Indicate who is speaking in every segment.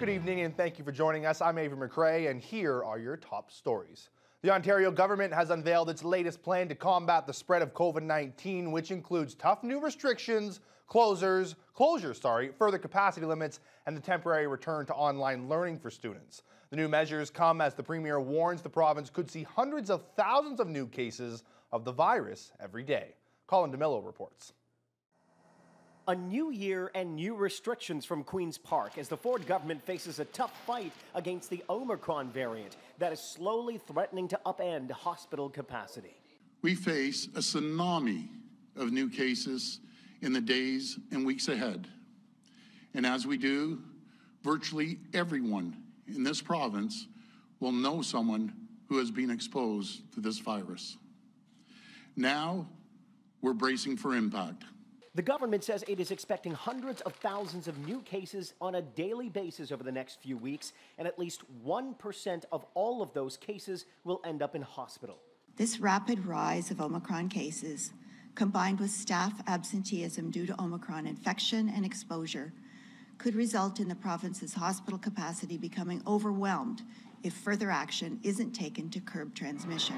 Speaker 1: Good evening and thank you for joining us. I'm Avery McRae and here are your top stories. The Ontario government has unveiled its latest plan to combat the spread of COVID-19, which includes tough new restrictions, closures, closures, sorry, further capacity limits, and the temporary return to online learning for students. The new measures come as the Premier warns the province could see hundreds of thousands of new cases of the virus every day. Colin D'Mello reports.
Speaker 2: A new year and new restrictions from Queen's Park as the Ford government faces a tough fight against the Omicron variant that is slowly threatening to upend hospital capacity.
Speaker 3: We face a tsunami of new cases in the days and weeks ahead. And as we do, virtually everyone in this province will know someone who has been exposed to this virus. Now, we're bracing for impact.
Speaker 2: The government says it is expecting hundreds of thousands of new cases on a daily basis over the next few weeks, and at least 1% of all of those cases will end up in hospital.
Speaker 4: This rapid rise of Omicron cases, combined with staff absenteeism due to Omicron infection and exposure, could result in the province's hospital capacity becoming overwhelmed if further action isn't taken to curb transmission.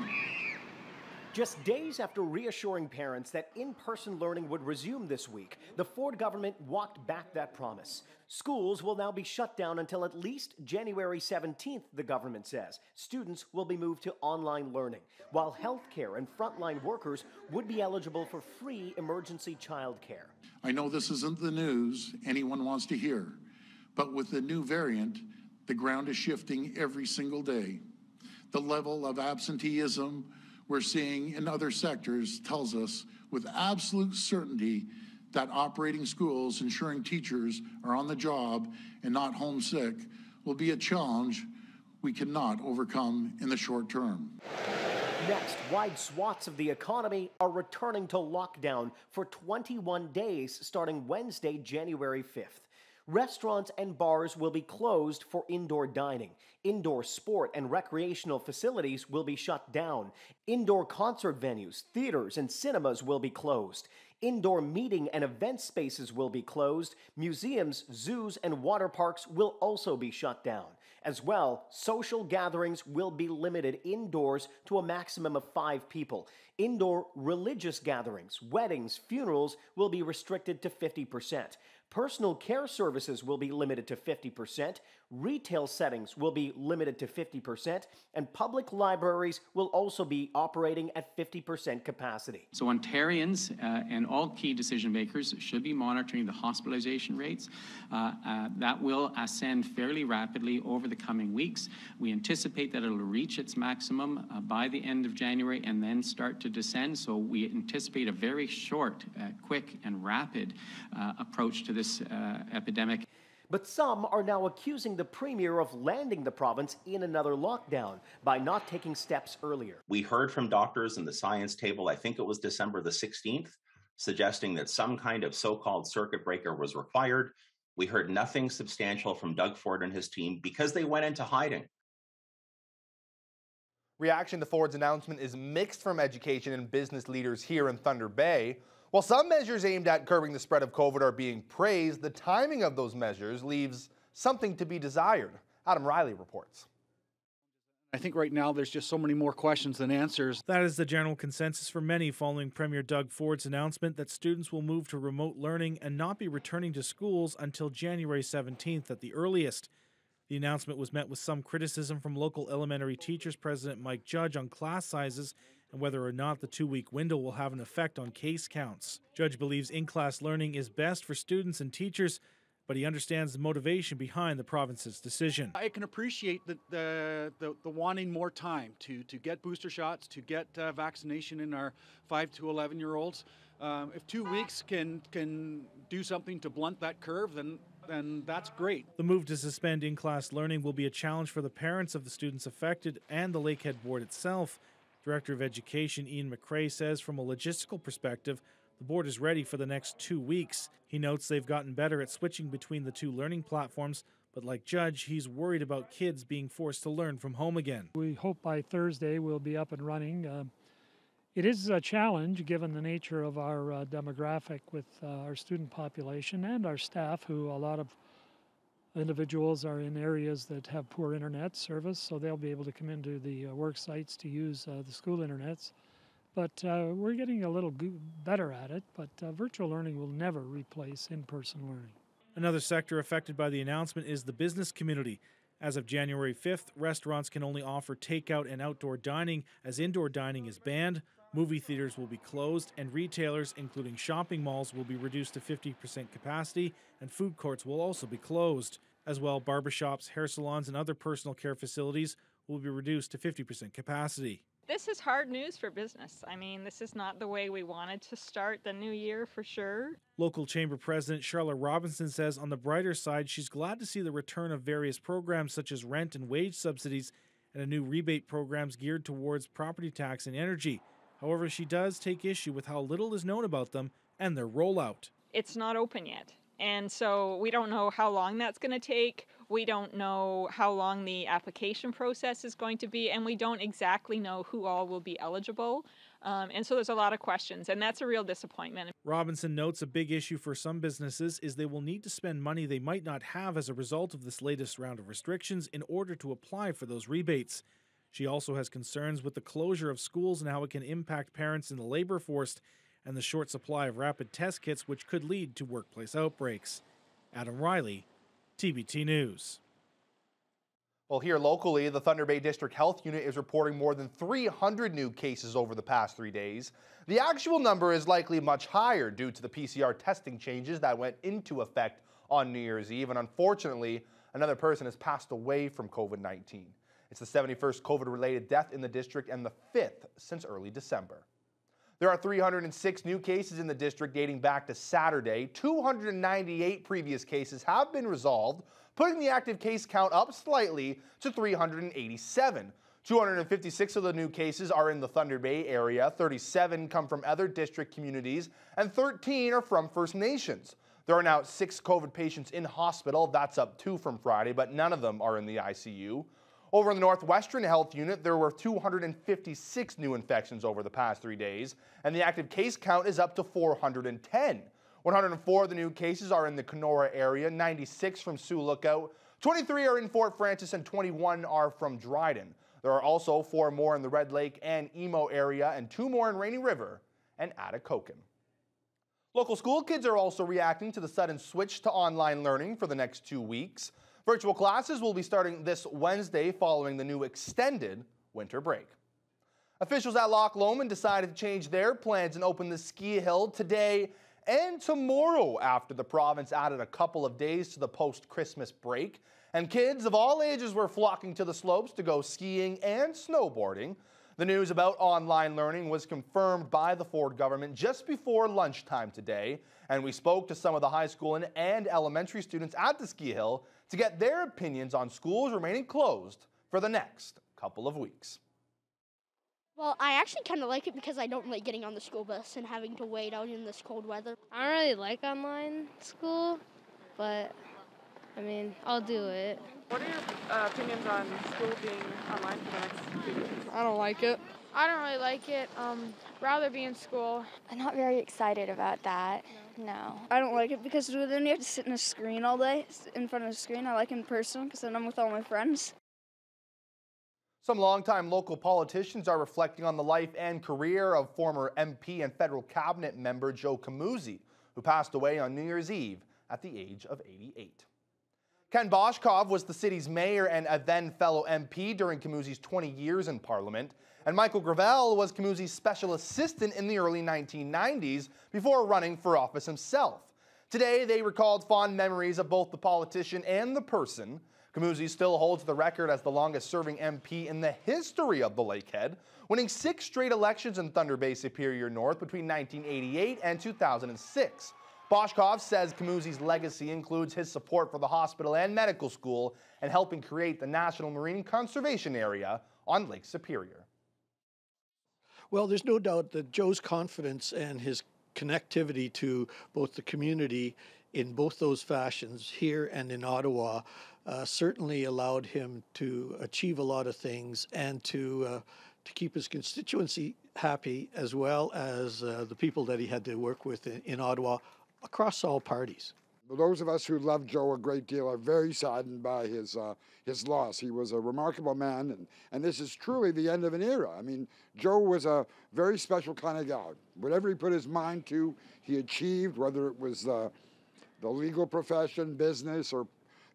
Speaker 2: Just days after reassuring parents that in person learning would resume this week, the Ford government walked back that promise. Schools will now be shut down until at least January 17th, the government says. Students will be moved to online learning, while healthcare and frontline workers would be eligible for free emergency childcare.
Speaker 3: I know this isn't the news anyone wants to hear, but with the new variant, the ground is shifting every single day. The level of absenteeism, we're seeing in other sectors tells us with absolute certainty that operating schools, ensuring teachers are on the job and not homesick, will be a challenge we cannot overcome in the short term.
Speaker 2: Next, wide swaths of the economy are returning to lockdown for 21 days starting Wednesday, January 5th. Restaurants and bars will be closed for indoor dining. Indoor sport and recreational facilities will be shut down. Indoor concert venues, theaters, and cinemas will be closed. Indoor meeting and event spaces will be closed. Museums, zoos, and water parks will also be shut down. As well, social gatherings will be limited indoors to a maximum of five people. Indoor religious gatherings, weddings, funerals will be restricted to 50%. Personal care services will be limited to 50%, retail settings will be limited to 50%, and public libraries will also be operating at 50% capacity.
Speaker 5: So Ontarians uh, and all key decision makers should be monitoring the hospitalization rates. Uh, uh, that will ascend fairly rapidly over the coming weeks. We anticipate that it'll reach its maximum uh, by the end of January and then start to descend. So we anticipate a very short, uh, quick, and rapid uh, approach to this epidemic.
Speaker 2: But some are now accusing the Premier of landing the province in another lockdown by not taking steps earlier.
Speaker 6: We heard from doctors in the science table, I think it was December the 16th, suggesting that some kind of so called circuit breaker was required. We heard nothing substantial from Doug Ford and his team because they went into hiding.
Speaker 1: Reaction to Ford's announcement is mixed from education and business leaders here in Thunder Bay. While some measures aimed at curbing the spread of COVID are being praised, the timing of those measures leaves something to be desired. Adam Riley reports.
Speaker 7: I think right now there's just so many more questions than answers.
Speaker 8: That is the general consensus for many following Premier Doug Ford's announcement that students will move to remote learning and not be returning to schools until January 17th at the earliest. The announcement was met with some criticism from local elementary teachers President Mike Judge on class sizes and whether or not the two week window will have an effect on case counts. Judge believes in class learning is best for students and teachers, but he understands the motivation behind the province's decision.
Speaker 7: I can appreciate the, the, the, the wanting more time to, to get booster shots, to get uh, vaccination in our 5 to 11 year olds. Um, if two weeks can, can do something to blunt that curve, then then that's great.
Speaker 8: The move to suspend in class learning will be a challenge for the parents of the students affected and the Lakehead Board itself. Director of Education Ian McRae says from a logistical perspective, the board is ready for the next two weeks. He notes they've gotten better at switching between the two learning platforms, but like Judge, he's worried about kids being forced to learn from home again.
Speaker 9: We hope by Thursday we'll be up and running. Uh, it is a challenge given the nature of our uh, demographic with uh, our student population and our staff, who a lot of individuals are in areas that have poor internet service, so they'll be able to come into the uh, work sites to use uh, the school internets. But uh, we're getting a little better at it, but uh, virtual learning will never replace in person learning.
Speaker 8: Another sector affected by the announcement is the business community. As of January 5th, restaurants can only offer takeout and outdoor dining, as indoor dining is banned. Movie theaters will be closed, and retailers, including shopping malls, will be reduced to 50% capacity, and food courts will also be closed. As well, barbershops, hair salons, and other personal care facilities will be reduced to 50% capacity.
Speaker 10: This is hard news for business. I mean, this is not the way we wanted to start the new year for sure.
Speaker 8: Local Chamber President Charla Robinson says on the brighter side, she's glad to see the return of various programs such as rent and wage subsidies and a new rebate programs geared towards property tax and energy. However, she does take issue with how little is known about them and their rollout.
Speaker 10: It's not open yet. And so we don't know how long that's going to take. We don't know how long the application process is going to be, and we don't exactly know who all will be eligible. Um, and so there's a lot of questions, and that's a real disappointment.
Speaker 8: Robinson notes a big issue for some businesses is they will need to spend money they might not have as a result of this latest round of restrictions in order to apply for those rebates. She also has concerns with the closure of schools and how it can impact parents in the labor force and the short supply of rapid test kits, which could lead to workplace outbreaks. Adam Riley, TBT News.
Speaker 1: Well, here locally, the Thunder Bay District Health Unit is reporting more than 300 new cases over the past three days. The actual number is likely much higher due to the PCR testing changes that went into effect on New Year's Eve. And unfortunately, another person has passed away from COVID 19. It's the 71st COVID related death in the district and the fifth since early December. There are 306 new cases in the district dating back to Saturday. 298 previous cases have been resolved, putting the active case count up slightly to 387. 256 of the new cases are in the Thunder Bay area, 37 come from other district communities, and 13 are from First Nations. There are now six COVID patients in hospital. That's up two from Friday, but none of them are in the ICU. Over in the Northwestern Health Unit, there were 256 new infections over the past three days, and the active case count is up to 410. 104 of the new cases are in the Kenora area, 96 from Sioux Lookout, 23 are in Fort Frances, and 21 are from Dryden. There are also four more in the Red Lake and Emo area, and two more in Rainy River and Atikokan. Local school kids are also reacting to the sudden switch to online learning for the next two weeks. Virtual classes will be starting this Wednesday following the new extended winter break. Officials at Loch Lomond decided to change their plans and open the ski hill today and tomorrow after the province added a couple of days to the post Christmas break. And kids of all ages were flocking to the slopes to go skiing and snowboarding. The news about online learning was confirmed by the Ford government just before lunchtime today, and we spoke to some of the high school and, and elementary students at the ski hill to get their opinions on schools remaining closed for the next couple of weeks.
Speaker 11: Well, I actually kind of like it because I don't like getting on the school bus and having to wait out in this cold weather.
Speaker 12: I don't really like online school, but I mean, I'll do it.
Speaker 13: What are your uh, opinions on school being online for the next few weeks?
Speaker 14: I don't like it.
Speaker 15: I don't really like it. Um, rather be in school.
Speaker 16: I'm not very excited about that. No. no.
Speaker 14: I don't like it because then you have to sit in a screen all day, in front of a screen. I like in person because then I'm with all my friends.
Speaker 1: Some longtime local politicians are reflecting on the life and career of former MP and federal cabinet member Joe Comuzzi, who passed away on New Year's Eve at the age of 88. Ken Boshcoff was the city's mayor and a then fellow MP during Comuzzi's 20 years in Parliament, and Michael Gravelle was Comuzzi's special assistant in the early 1990s before running for office himself. Today, they recalled fond memories of both the politician and the person. Comuzzi still holds the record as the longest serving MP in the history of the Lakehead, winning six straight elections in Thunder Bay Superior North between 1988 and 2006. Boshcoff says Comuzzi's legacy includes his support for the hospital and medical school and helping create the National Marine Conservation Area on Lake Superior.
Speaker 17: Well, there's no doubt that Joe's confidence and his connectivity to both the community in both those fashions here and in Ottawa uh, certainly allowed him to achieve a lot of things and to uh, to keep his constituency happy as well as uh, the people that he had to work with in, in Ottawa across all parties.
Speaker 18: Those of us who love Joe a great deal are very saddened by his uh, his loss. He was a remarkable man, and, and this is truly the end of an era. I mean, Joe was a very special kind of guy. Whatever he put his mind to, he achieved, whether it was uh, the legal profession, business, or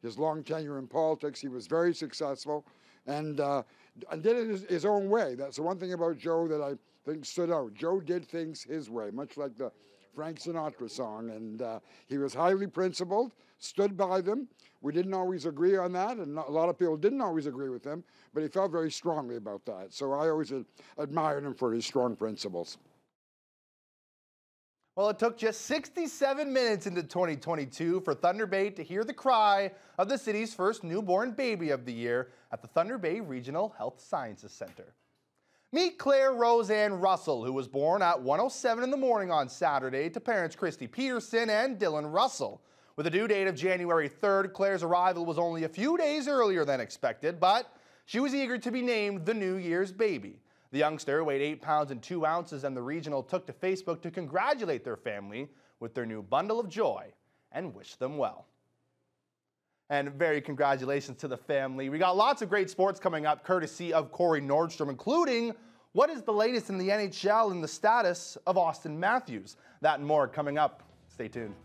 Speaker 18: his long tenure in politics. He was very successful and, uh, and did it his, his own way. That's the one thing about Joe that I think stood out. Joe did things his way, much like the Frank Sinatra song. And uh, he was highly principled, stood by them. We didn't always agree on that, and a lot of people didn't always agree with him, but he felt very strongly about that. So I always admired him for his strong principles.
Speaker 1: Well, it took just 67 minutes into 2022 for Thunder Bay to hear the cry of the city's first newborn baby of the year at the Thunder Bay Regional Health Sciences Center. Meet Claire Roseanne Russell, who was born at 107 in the morning on Saturday to parents Christy Peterson and Dylan Russell. With a due date of January 3rd, Claire's arrival was only a few days earlier than expected, but she was eager to be named the New Year's baby. The youngster weighed 8 pounds and 2 ounces, and the regional took to Facebook to congratulate their family with their new bundle of joy and wish them well. And very congratulations to the family. We got lots of great sports coming up, courtesy of Corey Nordstrom, including what is the latest in the NHL and the status of Auston Matthews. That and more coming up. Stay tuned.